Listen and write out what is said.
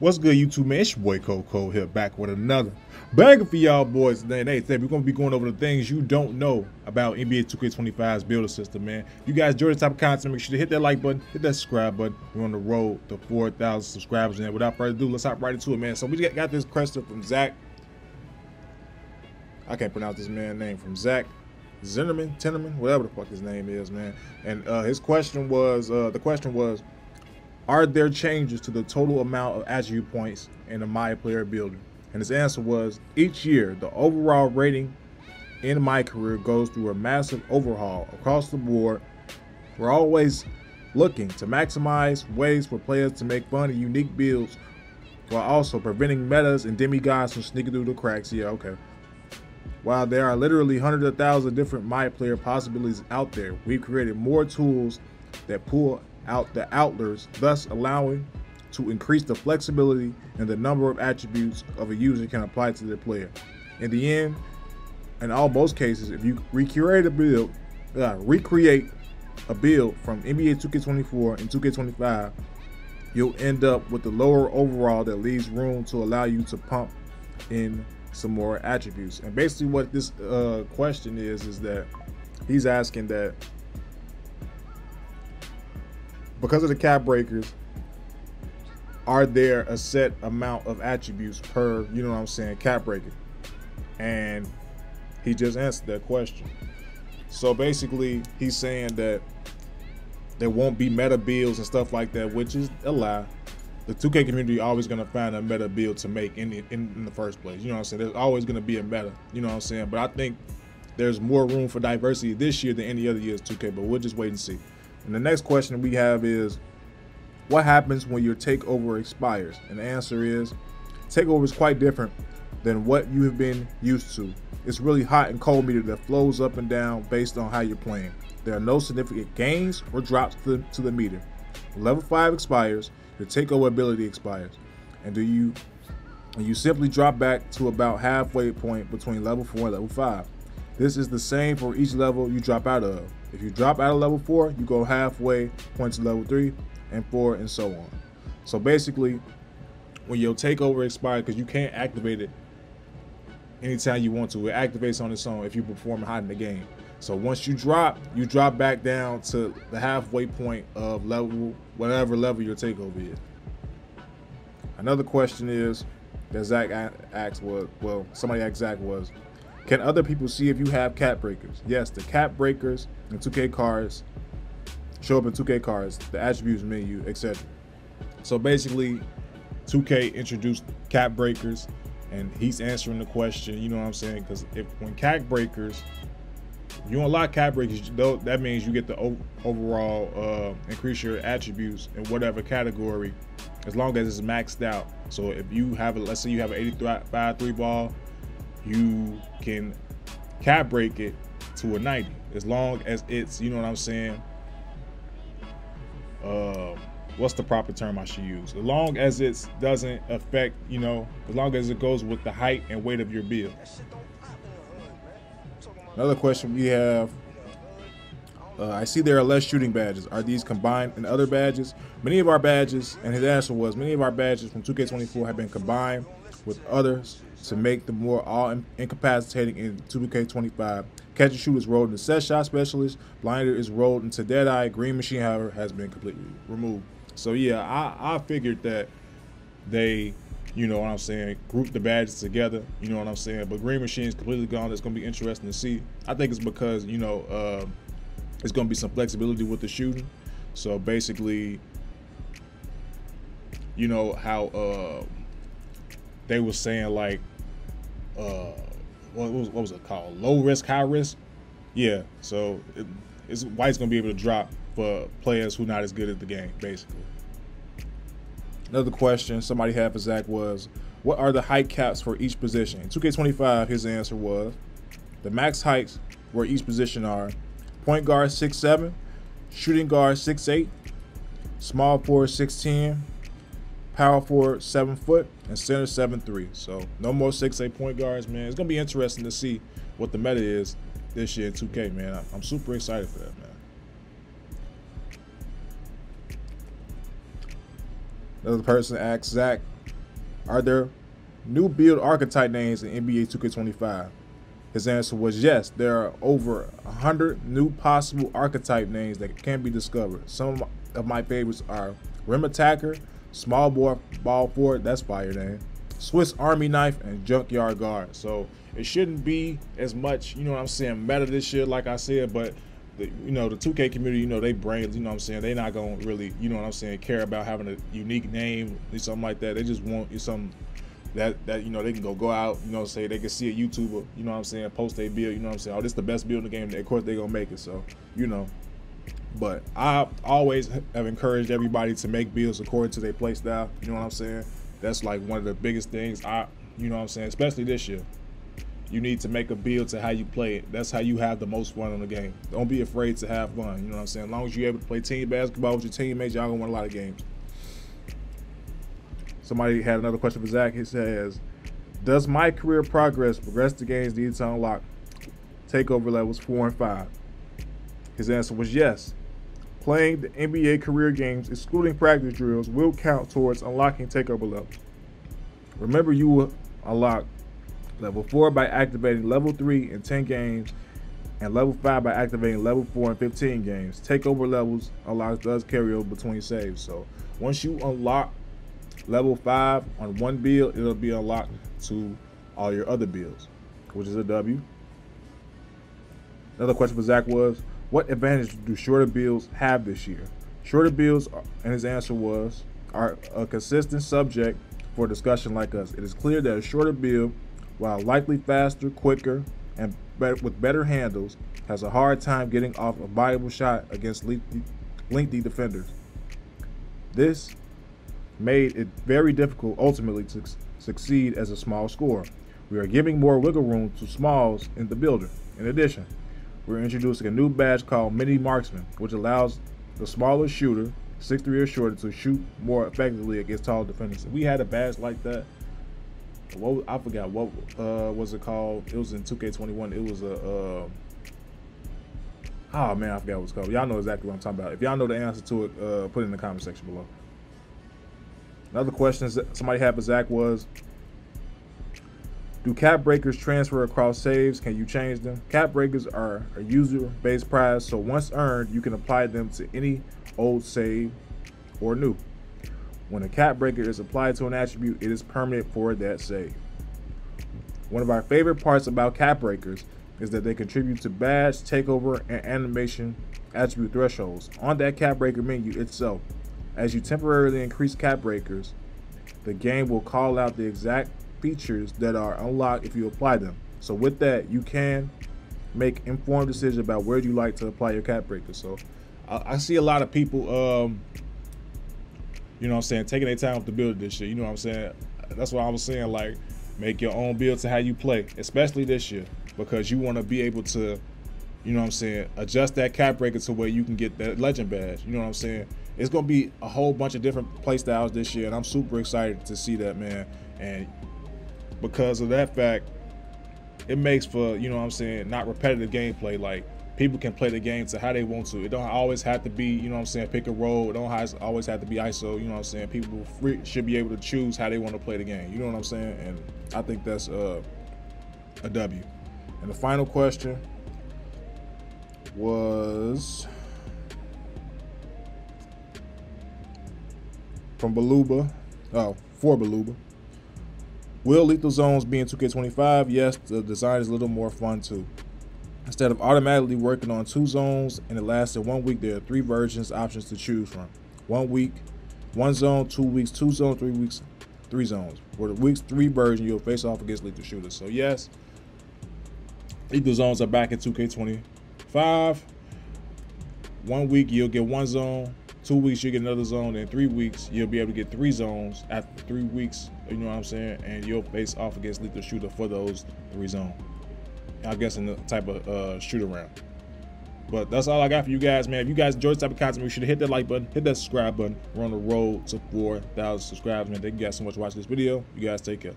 What's good, YouTube, man? It's your boy Coco here, back with another banger for y'all boys today. Hey, today we're going to be going over the things you don't know about NBA 2K25's builder system, man. If you guys enjoy this type of content, make sure to hit that like button, hit that subscribe button. We're on the road to 4,000 subscribers, and without further ado, let's hop right into it, man. So we got, this question from Zach. I can't pronounce this man's name from Zach Zinnerman, Tinnerman, whatever the fuck his name is, man. And uh, his question was, uh, the question was, are there changes to the total amount of attribute points in the My Player Builder? And his answer was each year, the overall rating in my career goes through a massive overhaul across the board. We're always looking to maximize ways for players to make fun and unique builds while also preventing metas and demigods from sneaking through the cracks. Yeah, okay. While there are literally hundreds of thousands of different My Player possibilities out there, we've created more tools that pull out the outlers, thus allowing to increase the flexibility and the number of attributes of a user can apply to their player. In the end, in all most cases, if you recreate a build, uh, recreate a build from NBA 2K24 and 2K25, you'll end up with the lower overall that leaves room to allow you to pump in some more attributes. And basically, what this uh, question is is that he's asking that because of the cap breakers, are there a set amount of attributes per, you know what I'm saying, cap breaker? And he just answered that question. So basically, he's saying that there won't be meta builds and stuff like that, which is a lie. The 2K community always gonna find a meta build to make in the, in, in the first place. You know what I'm saying? There's always gonna be a meta. You know what I'm saying? But I think there's more room for diversity this year than any other years 2K. But we'll just wait and see. And the next question we have is, what happens when your takeover expires? And the answer is, takeover is quite different than what you have been used to. It's really hot and cold meter that flows up and down based on how you're playing. There are no significant gains or drops to the, to the meter. Level 5 expires, your takeover ability expires. And do you you simply drop back to about halfway point between level 4 and level 5. This is the same for each level you drop out of. If you drop out of level 4, you go halfway points to level 3 and 4 and so on. So basically, when your takeover expires, because you can't activate it anytime you want to, it activates on its own if you perform hot in the game. So once you drop, you drop back down to the halfway point of level, whatever level your takeover is. Another question is that Zach asked well, somebody asked Zach was, can other people see if you have cap breakers? Yes, the cap breakers and 2K cards show up in 2K cards, the attributes menu, etc. So basically, 2K introduced cap breakers, and he's answering the question. You know what I'm saying? Because if when cap breakers, you unlock cap breakers, that means you get the overall uh, increase your attributes in whatever category, as long as it's maxed out. So if you have, a, let's say you have an 85 three ball, you can cap break it to a 90 as long as it's you know what i'm saying uh, what's the proper term i should use as long as it doesn't affect you know as long as it goes with the height and weight of your build another question we have uh, I see there are less shooting badges. Are these combined in other badges? Many of our badges, and his answer was, many of our badges from 2K24 have been combined with others to make the more all incapacitating in 2K25. Catch and shoot is rolled into set shot specialist. Blinder is rolled into Deadeye. Green machine, however, has been completely removed. So yeah, I, I figured that they, you know what I'm saying, group the badges together. You know what I'm saying. But Green machine is completely gone. It's gonna be interesting to see. I think it's because you know uh, it's gonna be some flexibility with the shooting. So basically, you know how uh, they were saying like uh, what was, what was it called? Low risk, high risk. Yeah. So it, it's White's gonna be able to drop for players who not as good at the game, basically. Another question somebody had for Zach was, what are the height caps for each position? In 2K25, his answer was, the max heights where each position are point guard 6'7", shooting guard 6'8", small forward 6'10", power forward seven foot, and center seven three. So no more six eight point guards, man. It's gonna be interesting to see what the meta is this year in 2K, man. I'm super excited for that, man. Another person asked Zach, "Are there new build archetype names in NBA 2K25?" His answer was yes. There are over 100 new possible archetype names that can be discovered. Some of my favorites are Rim Attacker, Small Ball, ball Forward, that's fire name, Swiss Army Knife, and Junkyard Guard. So it shouldn't be as much, you know what I'm saying, meta this shit, like I said, but the, you know, the 2K community, you know, they brains, you know what I'm saying? They not going to really, you know what I'm saying, care about having a unique name or something like that. They just want you something that that you know they can go go out, you know, say they can see a YouTuber, you know what I'm saying, post a build, you know what I'm saying. Oh, this is the best build in the game. Of course, they gonna make it. So, you know. But I always have encouraged everybody to make builds according to their play style. You know what I'm saying? That's like one of the biggest things. I, you know what I'm saying, especially this year. You need to make a build to how you play it. That's how you have the most fun on the game. Don't be afraid to have fun. You know what I'm saying? As long as you're able to play team basketball with your teammates, y'all gonna win a lot of games. Somebody had another question for Zach. He says, "Does my career progress progress the games needed to unlock takeover levels four and five?" His answer was yes. Playing the NBA career games, excluding practice drills, will count towards unlocking takeover levels. Remember, you will unlock level 4 by activating level 3 in 10 games, and level 5 by activating level 4 in 15 games. Takeover levels unlock does carry over between saves. So once you unlock level 5 on one build, it'll be unlocked to all your other builds, which is a W. Another question for Zach was, what advantage do shorter bills have this year? Shorter bills, uh, and his answer was, are a consistent subject for discussion like us. It is clear that a shorter bill, while likely faster, quicker, and with better handles, has a hard time getting off a viable shot against lengthy defenders. This made it very difficult ultimately to succeed as a small scorer. We are giving more wiggle room to smalls in the builder. In addition, we're introducing a new badge called Mini Marksman, which allows the smaller shooter, 6'3 or shorter, to shoot more effectively against tall defenders. If we had a badge like that, what I forgot what uh, was it called? It was in 2K21. It was a uh, oh man, I forgot what it's called. Y'all know exactly what I'm talking about. If y'all know the answer to it, uh, put it in the comment section below. Another question that somebody had for Zach was, do cap breakers transfer across saves? Can you change them? Cap breakers are a user-based prize, so once earned, you can apply them to any old save or new. When a cap breaker is applied to an attribute, it is permanent for that save. One of our favorite parts about cap breakers is that they contribute to badge, takeover, and animation attribute thresholds on that cap breaker menu itself. As you temporarily increase cap breakers, the game will call out the exact features that are unlocked if you apply them. So with that, you can make informed decisions about where you like to apply your cap breakers. So I, I see a lot of people, um, you know what I'm saying, taking their time to build this shit. You know what I'm saying? That's why I was saying, like, make your own build to how you play, especially this year, because you want to be able to, you know what I'm saying, adjust that cap breaker to where you can get that legend badge. You know what I'm saying? it's gonna be a whole bunch of different play styles this year, and I'm super excited to see that, man. And because of that fact, it makes for you know what I'm saying not repetitive gameplay. Like people can play the game to how they want to. It don't always have to be you know what I'm saying pick a roll. It don't always have to be ISO. You know what I'm saying. People free, should be able to choose how they want to play the game. You know what I'm saying. And I think that's uh, a W. And the final question was. from Baluba. Oh, for Baluba. Will lethal zones be in 2K25? Yes, the design is a little more fun too. Instead of automatically working on two zones and it lasted one week, there are three versions options to choose from. One week, one zone, two weeks, two zones, three weeks, three zones. For the week's three version, you'll face off against lethal shooters. So yes, lethal zones are back in 2K25. One week you'll get one zone, two weeks you get another zone, and three weeks you'll be able to get three zones after three weeks. You know what I'm saying? And you'll face off against lethal shooter for those three zones. I guess in the type of uh, shoot around. But that's all I got for you guys, man. If you guys enjoy this type of content, make sure to hit that like button, hit that subscribe button. We're on the road to 4,000 subscribers, man. Thank you guys so much for watching this video. You guys take care.